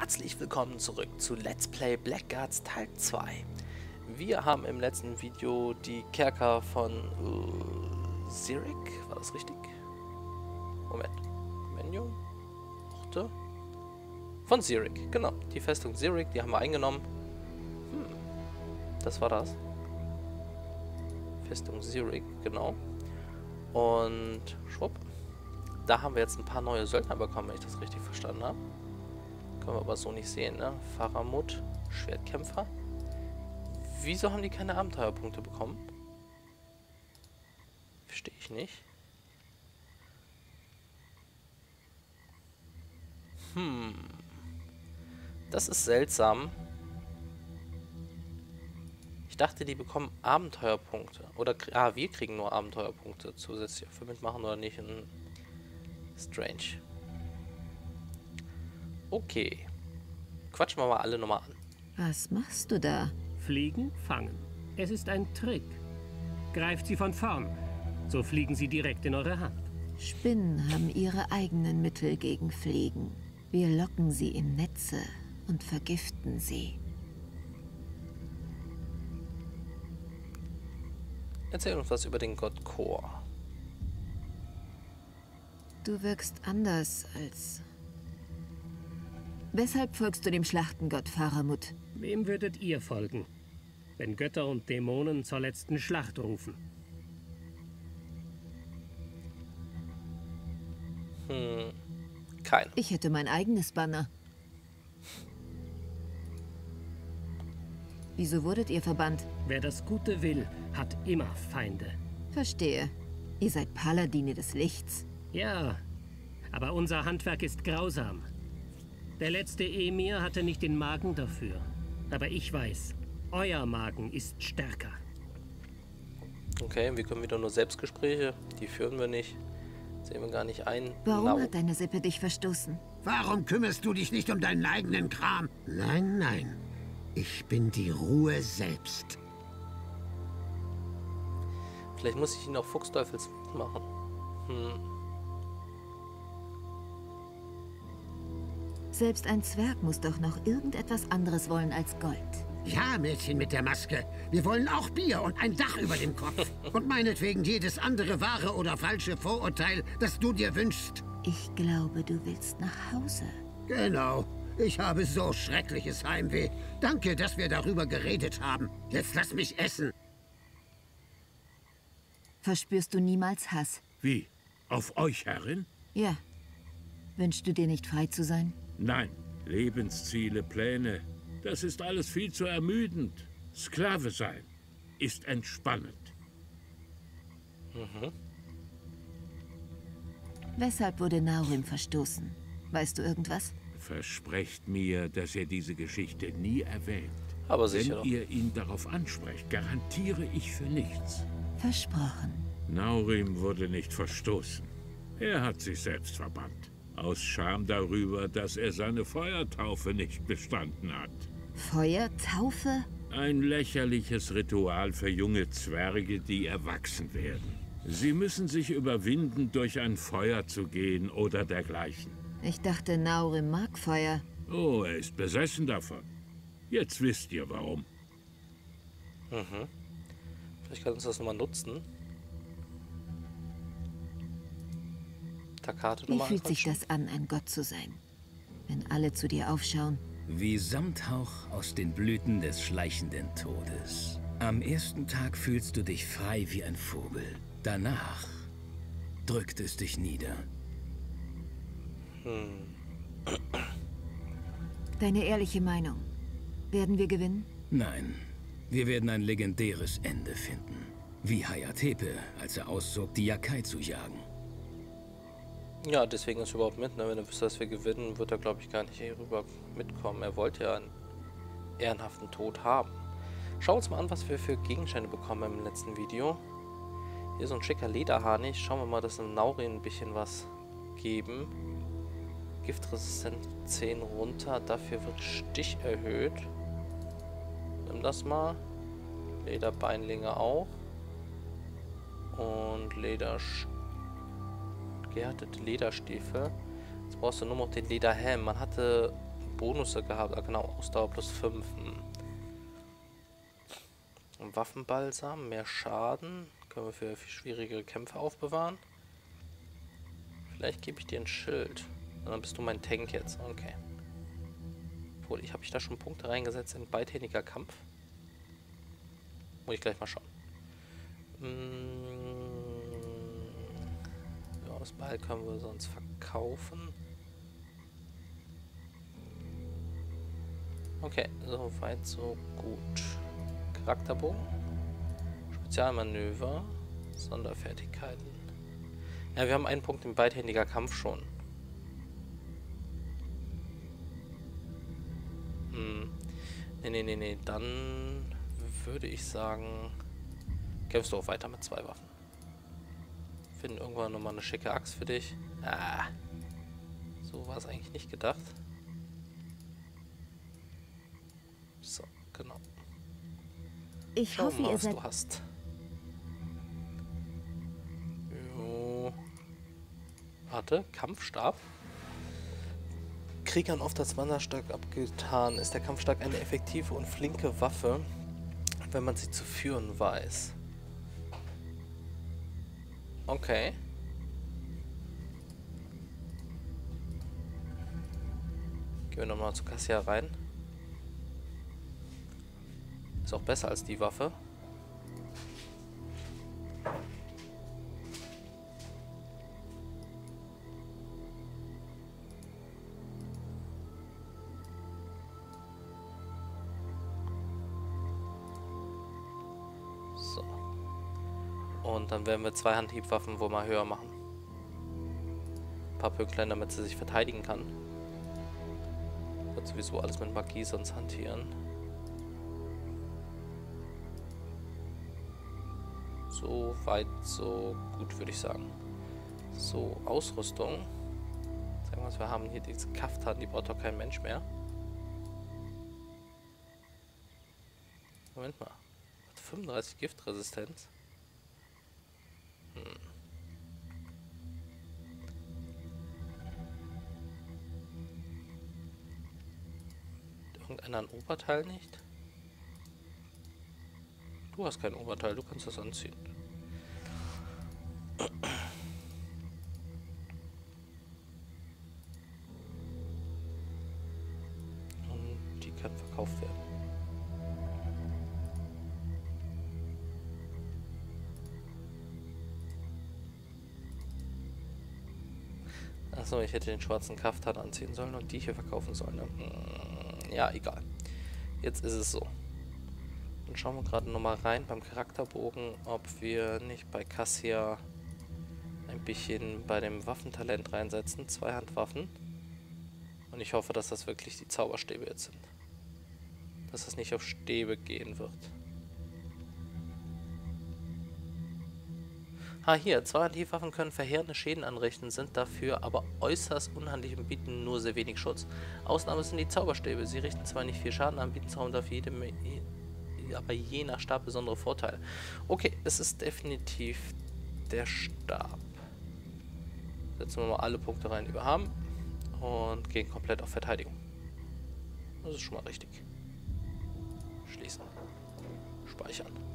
Herzlich willkommen zurück zu Let's Play Blackguards Teil 2. Wir haben im letzten Video die Kerker von uh, Zirik, war das richtig? Moment. Menü? Orte? Von Zirik, genau. Die Festung Zirik, die haben wir eingenommen. Hm. Das war das. Festung Zirik, genau. Und schwupp. Da haben wir jetzt ein paar neue Söldner bekommen, wenn ich das richtig verstanden habe. Können wir aber so nicht sehen, ne? Faramut, Schwertkämpfer. Wieso haben die keine Abenteuerpunkte bekommen? Verstehe ich nicht. Hm. Das ist seltsam. Ich dachte, die bekommen Abenteuerpunkte. Oder, ah, wir kriegen nur Abenteuerpunkte zusätzlich für mitmachen oder nicht. Strange. Okay. Quatschen wir mal alle nochmal an. Was machst du da? Fliegen, fangen. Es ist ein Trick. Greift sie von vorn, so fliegen sie direkt in eure Hand. Spinnen haben ihre eigenen Mittel gegen Fliegen. Wir locken sie in Netze und vergiften sie. Erzähl uns was über den Gott Kor. Du wirkst anders als Weshalb folgst du dem Schlachtengott Faramut? Wem würdet ihr folgen, wenn Götter und Dämonen zur letzten Schlacht rufen? Hm, kein. Ich hätte mein eigenes Banner. Wieso wurdet ihr verbannt? Wer das Gute will, hat immer Feinde. Verstehe. Ihr seid Paladine des Lichts. Ja, aber unser Handwerk ist grausam. Der letzte Emir hatte nicht den Magen dafür. Aber ich weiß, euer Magen ist stärker. Okay, wir können wieder nur Selbstgespräche. Die führen wir nicht. Sehen wir gar nicht ein. Warum Lau. hat deine Sippe dich verstoßen? Warum kümmerst du dich nicht um deinen eigenen Kram? Nein, nein. Ich bin die Ruhe selbst. Vielleicht muss ich ihn auch Fuchsteufels machen. Hm. Selbst ein Zwerg muss doch noch irgendetwas anderes wollen als Gold. Ja, Mädchen mit der Maske. Wir wollen auch Bier und ein Dach über dem Kopf. Und meinetwegen jedes andere wahre oder falsche Vorurteil, das du dir wünschst. Ich glaube, du willst nach Hause. Genau. Ich habe so schreckliches Heimweh. Danke, dass wir darüber geredet haben. Jetzt lass mich essen. Verspürst du niemals Hass? Wie? Auf euch, Herrin? Ja. Wünschst du dir nicht frei zu sein? Nein, Lebensziele, Pläne, das ist alles viel zu ermüdend. Sklave sein ist entspannend. Mhm. Weshalb wurde Naurim verstoßen? Weißt du irgendwas? Versprecht mir, dass er diese Geschichte nie erwähnt. Aber sicher. Wenn ihr ihn darauf ansprecht, garantiere ich für nichts. Versprochen. Naurim wurde nicht verstoßen. Er hat sich selbst verbannt. Aus Scham darüber, dass er seine Feuertaufe nicht bestanden hat. Feuertaufe? Ein lächerliches Ritual für junge Zwerge, die erwachsen werden. Sie müssen sich überwinden, durch ein Feuer zu gehen oder dergleichen. Ich dachte, Naurim mag Feuer. Oh, er ist besessen davon. Jetzt wisst ihr warum. Mhm. Vielleicht kann uns das nochmal nutzen. Wie fühlt sich das an, ein Gott zu sein? Wenn alle zu dir aufschauen? Wie Samthauch aus den Blüten des schleichenden Todes. Am ersten Tag fühlst du dich frei wie ein Vogel. Danach drückt es dich nieder. Hm. Deine ehrliche Meinung. Werden wir gewinnen? Nein. Wir werden ein legendäres Ende finden. Wie Hayatepe, als er auszog, die Yakai zu jagen. Ja, deswegen ist er überhaupt mit. Ne? Wenn er wüsste, dass wir gewinnen, wird er, glaube ich, gar nicht hier rüber mitkommen. Er wollte ja einen ehrenhaften Tod haben. Schauen wir uns mal an, was wir für Gegenstände bekommen im letzten Video. Hier so ein schicker Lederharnig. Schauen wir mal, dass in Nauri ein bisschen was geben. Giftresistent 10 runter. Dafür wird Stich erhöht. Nimm das mal. Lederbeinlinge auch. Und Lederstiefel gehärtete Lederstiefel. Jetzt brauchst du nur noch den Lederhelm. Man hatte Bonusse gehabt. Ah, genau, Ausdauer plus 5. Hm. Waffenbalsam, mehr Schaden. Können wir für, für schwierigere Kämpfe aufbewahren. Vielleicht gebe ich dir ein Schild. dann bist du mein Tank jetzt. Okay. Obwohl, ich habe ich da schon Punkte reingesetzt in beidhändiger Kampf. Muss ich gleich mal schauen. Hm. Ja, das Ball können wir sonst verkaufen. Okay, so weit, so gut. Charakterbogen. Spezialmanöver. Sonderfertigkeiten. Ja, wir haben einen Punkt im beidhändiger Kampf schon. Hm. Nee, nee, nee, nee. Dann würde ich sagen, kämpfst du auch weiter mit zwei Waffen. Finden irgendwann nochmal eine schicke Axt für dich. Ah. So war es eigentlich nicht gedacht. So, genau. Ich Schau hoffe, mal, ihr was seid... du hast. Jo. Warte, Kampfstab. Kriegern oft als Wanderstark abgetan, ist der Kampfstab eine effektive und flinke Waffe, wenn man sie zu führen weiß. Okay. Gehen wir nochmal zu Cassia rein. Ist auch besser als die Waffe. Dann werden wir zwei Handhiebwaffen wohl mal höher machen. Ein paar Pöcklein, damit sie sich verteidigen kann. Wird sowieso alles mit Magie sonst hantieren. So weit, so gut, würde ich sagen. So, Ausrüstung. Sagen wir mal, wir haben hier diese Kaftan, die braucht doch kein Mensch mehr. Moment mal. Hat 35 Giftresistenz. Hm. Irgendeiner ein Oberteil nicht? Du hast kein Oberteil, du kannst das anziehen. Achso, ich hätte den schwarzen Kaftan anziehen sollen und die hier verkaufen sollen. Ne? Hm, Ja, egal. Jetzt ist es so. Dann schauen wir gerade nochmal rein beim Charakterbogen, ob wir nicht bei Cassia ein bisschen bei dem Waffentalent reinsetzen. Zweihandwaffen. Und ich hoffe, dass das wirklich die Zauberstäbe jetzt sind. Dass das nicht auf Stäbe gehen wird. Ah, hier, Zweihandhiebwaffen können verheerende Schäden anrichten, sind dafür aber äußerst unhandlich und bieten nur sehr wenig Schutz. Ausnahme sind die Zauberstäbe. Sie richten zwar nicht viel Schaden an, bieten zwar dafür jede, aber je nach Stab besondere Vorteile. Okay, es ist definitiv der Stab. Setzen wir mal alle Punkte rein, die wir haben. Und gehen komplett auf Verteidigung. Das ist schon mal richtig. Schließen. Speichern.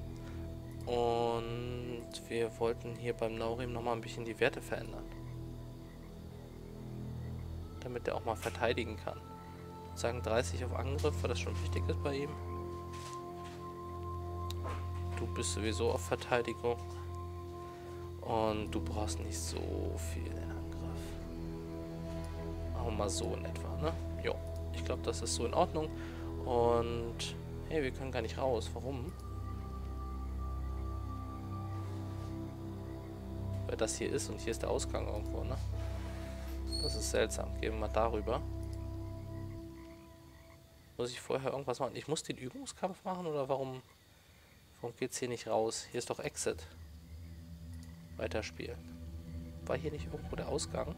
Und wir wollten hier beim Naurim nochmal ein bisschen die Werte verändern. Damit er auch mal verteidigen kann. Sagen 30 auf Angriff, weil das schon wichtig ist bei ihm. Du bist sowieso auf Verteidigung. Und du brauchst nicht so viel in Angriff. Wir mal so in etwa, ne? Jo, ich glaube, das ist so in Ordnung. Und hey, wir können gar nicht raus. Warum? Das hier ist und hier ist der Ausgang irgendwo, ne? Das ist seltsam. Gehen wir mal darüber. Muss ich vorher irgendwas machen? Ich muss den Übungskampf machen oder warum? Warum geht's hier nicht raus? Hier ist doch Exit. Weiterspielen. War hier nicht irgendwo der Ausgang?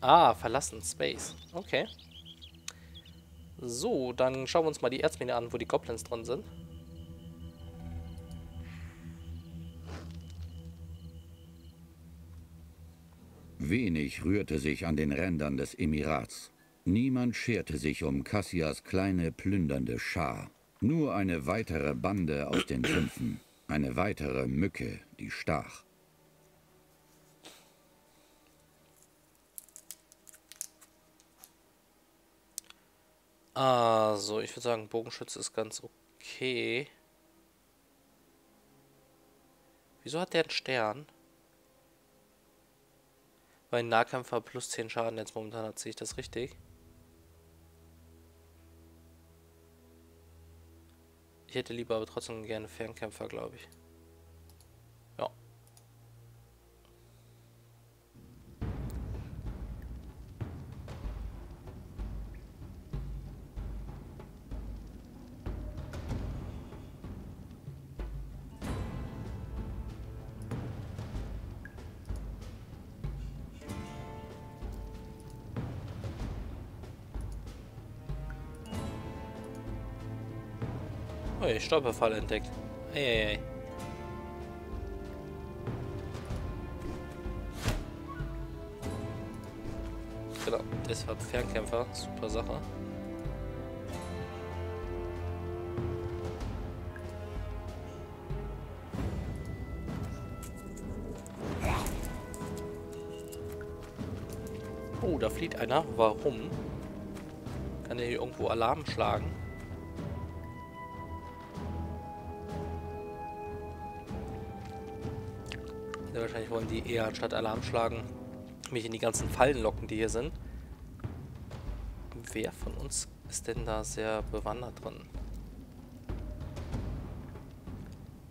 Ah, verlassen. Space. Okay. So, dann schauen wir uns mal die Erzmine an, wo die Goblins drin sind. Wenig rührte sich an den Rändern des Emirats. Niemand scherte sich um Cassias kleine plündernde Schar. Nur eine weitere Bande aus den Sümpfen. Eine weitere Mücke, die stach. Also, ich würde sagen, Bogenschütze ist ganz okay. Wieso hat der einen Stern? Weil Nahkämpfer plus 10 Schaden jetzt momentan hat, sehe ich das richtig? Ich hätte lieber aber trotzdem gerne Fernkämpfer, glaube ich. Ui, Stolperfall entdeckt. Eieiei. Genau, deshalb Fernkämpfer. Super Sache. Oh, da flieht einer. Warum? Kann er hier irgendwo Alarm schlagen? Wahrscheinlich wollen die eher anstatt Alarm schlagen, mich in die ganzen Fallen locken, die hier sind. Wer von uns ist denn da sehr bewandert drin?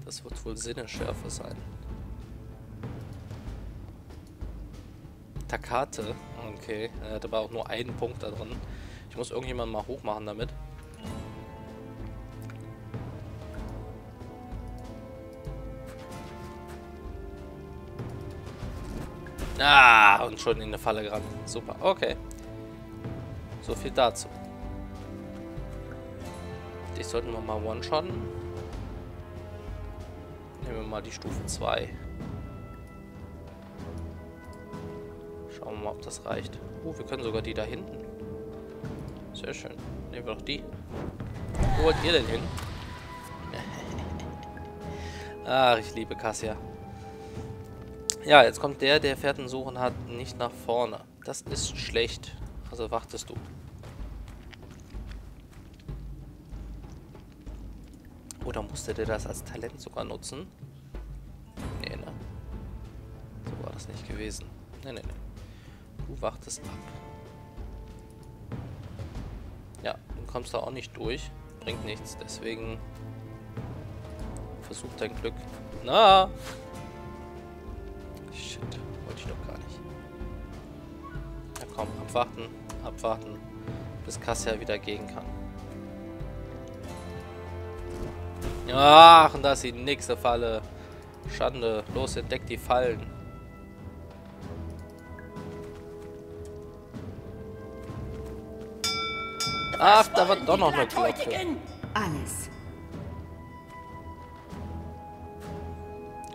Das wird wohl Sinneschärfe sein. Takate. Okay, er hat aber auch nur einen Punkt da drin. Ich muss irgendjemanden mal hochmachen damit. Ah, und schon in eine Falle gerannt. Super, okay. So viel dazu. Die sollten wir mal one-shotten. Nehmen wir mal die Stufe 2. Schauen wir mal, ob das reicht. Oh, wir können sogar die da hinten. Sehr schön. Nehmen wir doch die. Wo wollt ihr denn hin? Ach, ich liebe Cassia. Ja, jetzt kommt der, der Fährten suchen hat, nicht nach vorne. Das ist schlecht. Also wartest du. Oder musste der das als Talent sogar nutzen? Nee, ne? So war das nicht gewesen. Nee, nee, nee. Du wartest ab. Ja, du kommst da auch nicht durch. Bringt nichts, deswegen versuch dein Glück. Na! Shit, wollte ich doch gar nicht. Ja komm, abwarten, abwarten, bis Kassia wieder gehen kann. Ach, und da ist die nächste Falle. Schande. Los, entdeckt die Fallen. Ach, da war doch noch eine Glocke. Alles.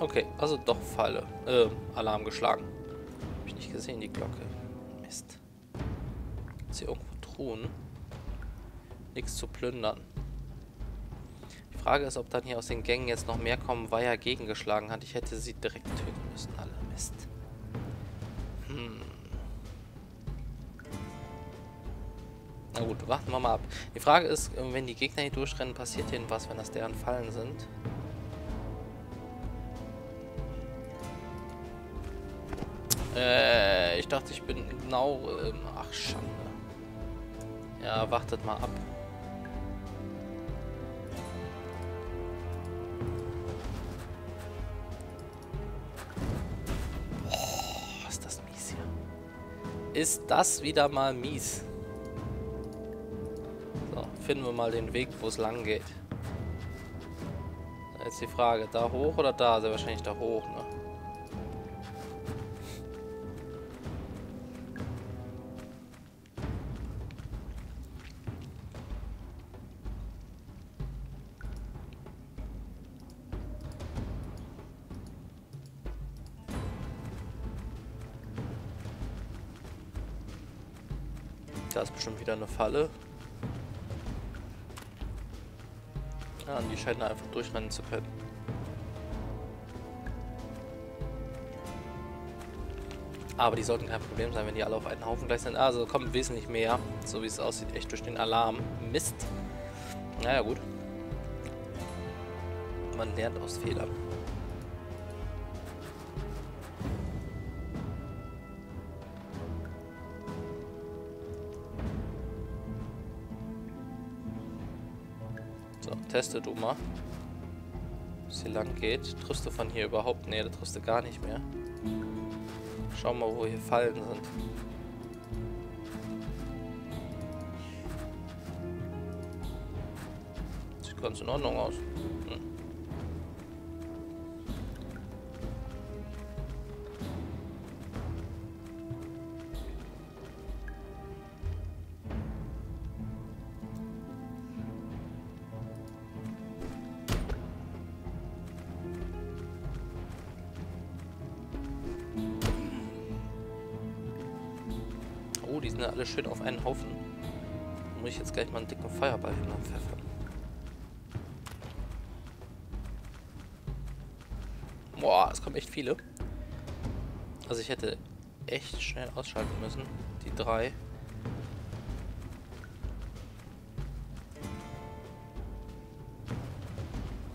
Okay, also doch Falle. Äh, Alarm geschlagen. Hab ich nicht gesehen, die Glocke. Mist. Ist hier irgendwo Truhen? Nichts zu plündern. Die Frage ist, ob dann hier aus den Gängen jetzt noch mehr kommen, weil er gegengeschlagen hat. Ich hätte sie direkt töten müssen, alle. Mist. Hm. Na gut, warten wir mal ab. Die Frage ist, wenn die Gegner hier durchrennen, passiert hier was, wenn das deren Fallen sind? Äh, ich dachte, ich bin genau... Ähm, ach, Schande. Ja, wartet mal ab. Boah, ist das mies hier. Ist das wieder mal mies. So, finden wir mal den Weg, wo es lang geht. Jetzt die Frage, da hoch oder da? Sehr wahrscheinlich da hoch, ne? Ist bestimmt wieder eine Falle. Ja, und die scheinen einfach durchrennen zu können. Aber die sollten kein Problem sein, wenn die alle auf einen Haufen gleich sind. Also kommen wesentlich mehr, so wie es aussieht, echt durch den Alarm. Mist. Naja, gut. Man lernt aus Fehlern. So, teste du mal. Was hier lang geht. Triffst du von hier überhaupt? Ne, da triffst du gar nicht mehr. Schau mal, wo hier Fallen sind. Sieht ganz in Ordnung aus. Einen Haufen. Da muss ich jetzt gleich mal einen dicken Feuerball hinpfeffern. Boah, es kommen echt viele. Also ich hätte echt schnell ausschalten müssen. Die drei.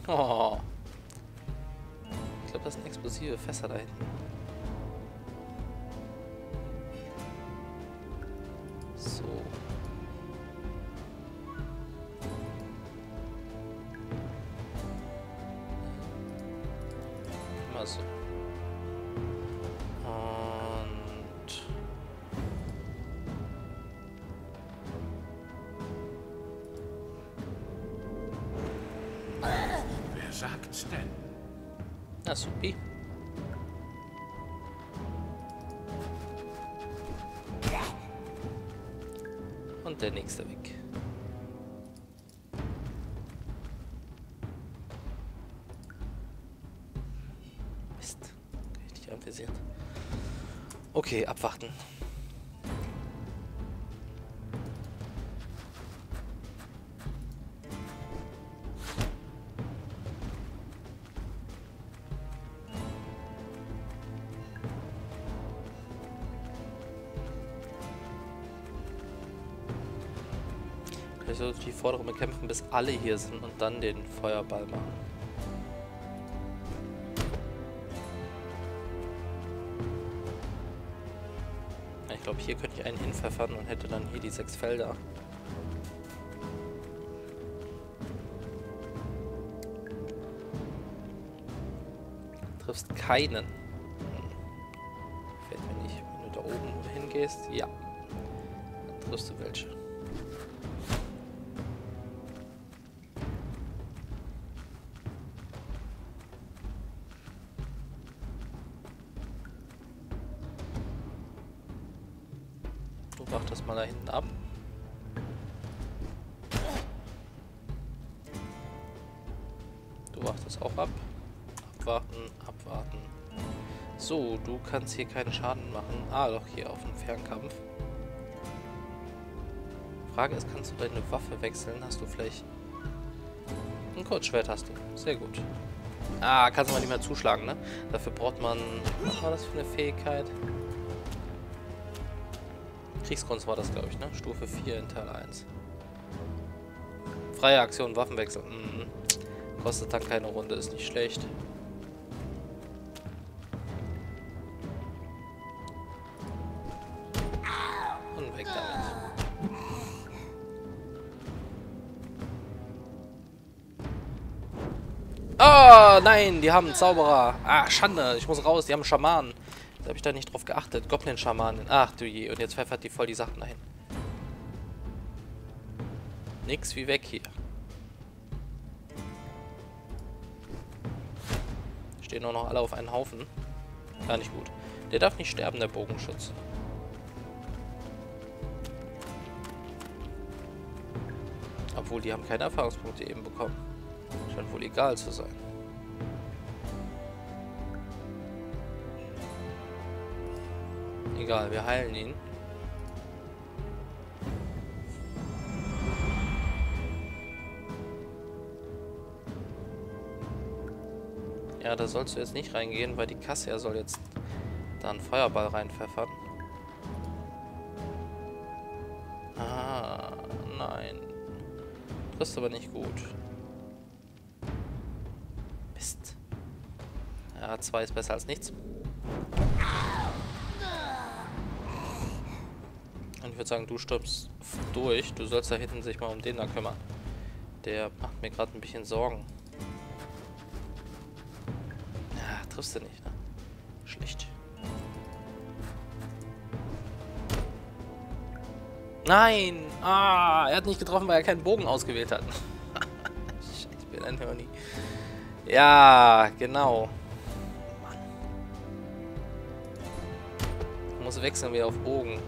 Oh. Ich glaube, das sind explosive Fässer da hinten. Und der nächste weg. Mist. Richtig anvisiert. Okay, abwarten. Bekämpfen, bis alle hier sind und dann den Feuerball machen. Ich glaube, hier könnte ich einen hinpfeffern und hätte dann hier die sechs Felder. Triffst keinen. Fällt mir nicht. Wenn du da oben hingehst, ja. Dann triffst du welche. Kannst hier keinen Schaden machen. Ah, doch, hier auf dem Fernkampf. Frage ist, kannst du deine Waffe wechseln? Hast du vielleicht... Ein Kurzschwert hast du. Sehr gut. Ah, kannst du mal nicht mehr zuschlagen, ne? Dafür braucht man... Was war das für eine Fähigkeit? Kriegskunst war das, glaube ich, ne? Stufe 4 in Teil 1. Freie Aktion, Waffenwechsel. Mhm. Kostet dann keine Runde, ist nicht schlecht. Nein, die haben einen Zauberer. Ah, Schande, ich muss raus, die haben Schamanen. Da habe ich da nicht drauf geachtet. Goblin-Schamanen. Ach du je, und jetzt pfeffert die voll die Sachen dahin. Nix wie weg hier. Stehen auch noch alle auf einen Haufen. Gar nicht gut. Der darf nicht sterben, der Bogenschütze. Obwohl, die haben keine Erfahrungspunkte eben bekommen. Scheint wohl egal zu sein. Egal, wir heilen ihn. Ja, da sollst du jetzt nicht reingehen, weil die Kassia soll jetzt da einen Feuerball reinpfeffern. Ah, nein. Das ist aber nicht gut. Mist. Ja, zwei ist besser als nichts. Würde sagen, du stirbst durch. Du sollst da hinten sich mal um den da kümmern. Der macht mir gerade ein bisschen Sorgen. Ja, triffst du nicht, ne? Schlecht. Nein! Ah, er hat nicht getroffen, weil er keinen Bogen ausgewählt hat. ich bin ein Hirni. Ja, genau. Mann. Ich muss wechseln wieder auf Bogen.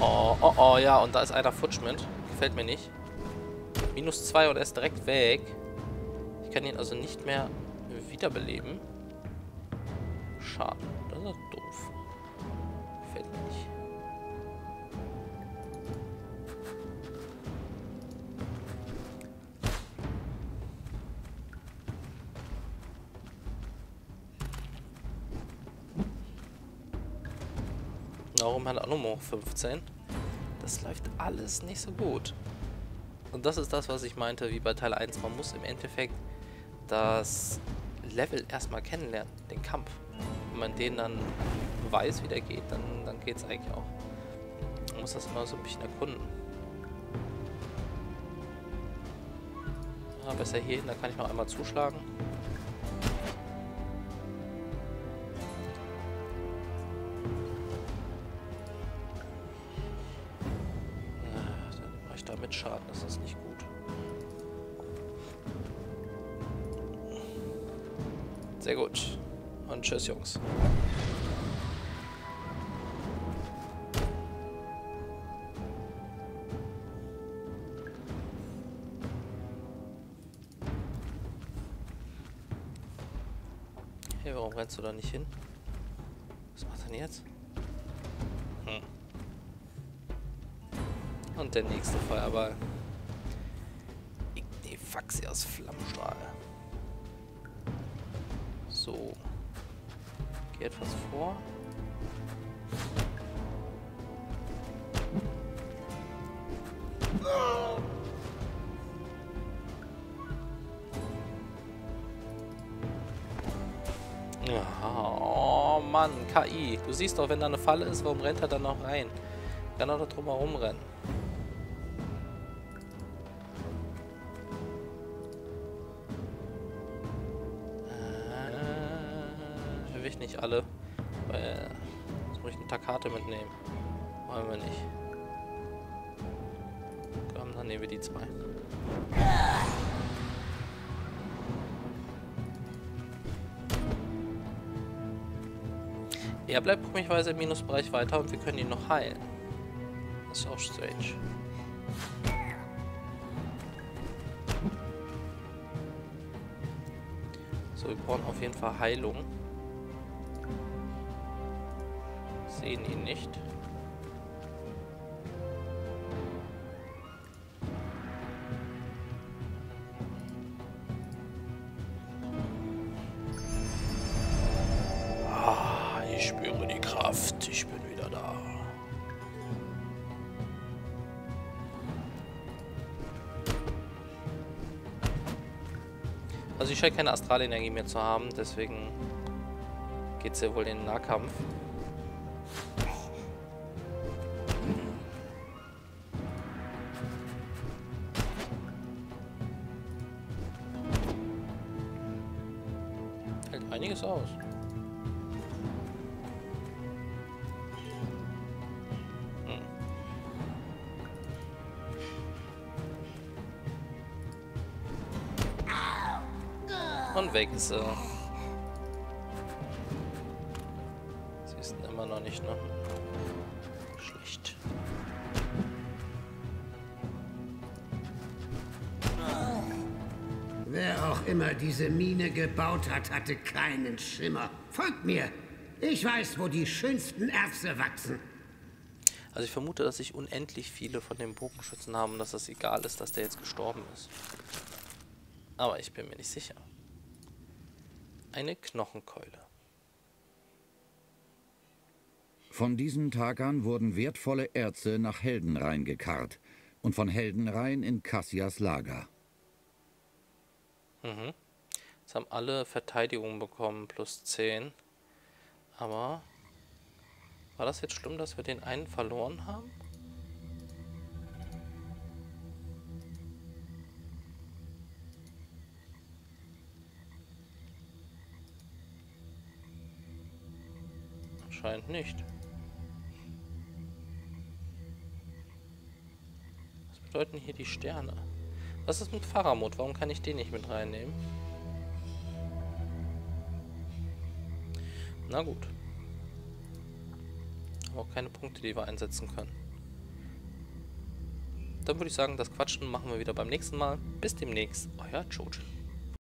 Oh oh, oh oh, ja, und da ist einer futsch mit. Gefällt mir nicht. Minus 2 und er ist direkt weg. Ich kann ihn also nicht mehr wiederbeleben. Schade, Warum hat auch nur 15? Das läuft alles nicht so gut. Und das ist das, was ich meinte, wie bei Teil 1. Man muss im Endeffekt das Level erstmal kennenlernen, den Kampf. Wenn man den dann weiß, wie der geht, dann, dann geht es eigentlich auch. Man muss das immer so ein bisschen erkunden. Ja, besser hier hin, da kann ich noch einmal zuschlagen. Damit Schaden. Das ist nicht gut. Sehr gut. Und tschüss, Jungs. Hey, warum rennst du da nicht hin? Was macht er denn jetzt? Und der nächste Feuerball. Ignifaxias Flammenstrahl. So. Geh etwas vor. Oh Mann, KI. Du siehst doch, wenn da eine Falle ist, warum rennt er dann noch rein? Kann er doch drum herum rennen. Takate mitnehmen. Wollen wir nicht. Komm, dann nehmen wir die zwei. Er bleibt komischerweise im Minusbereich weiter und wir können ihn noch heilen. Das ist auch strange. So, wir brauchen auf jeden Fall Heilung. Sehen ihn nicht. Ah, ich spüre die Kraft. Ich bin wieder da. Also ich scheine keine Astralenergie mehr zu haben, deswegen geht es ja wohl in den Nahkampf. Und weg ist er. Sie ist immer noch nicht, ne? Schlecht. Wer auch immer diese Mine gebaut hat, hatte keinen Schimmer. Folgt mir! Ich weiß, wo die schönsten Erze wachsen. Also ich vermute, dass sich unendlich viele von den Bogenschützen haben und dass es egal ist, dass der jetzt gestorben ist. Aber ich bin mir nicht sicher. Eine Knochenkeule. Von diesem Tag an wurden wertvolle Erze nach Heldenrhein gekarrt und von Heldenrhein in Cassias Lager. Mhm. Jetzt haben alle Verteidigung bekommen, plus 10. Aber war das jetzt schlimm, dass wir den einen verloren haben? Anscheinend nicht. Was bedeuten hier die Sterne? Was ist mit Faramut? Warum kann ich den nicht mit reinnehmen? Na gut. Aber auch keine Punkte, die wir einsetzen können. Dann würde ich sagen, das Quatschen machen wir wieder beim nächsten Mal. Bis demnächst, euer Jojo.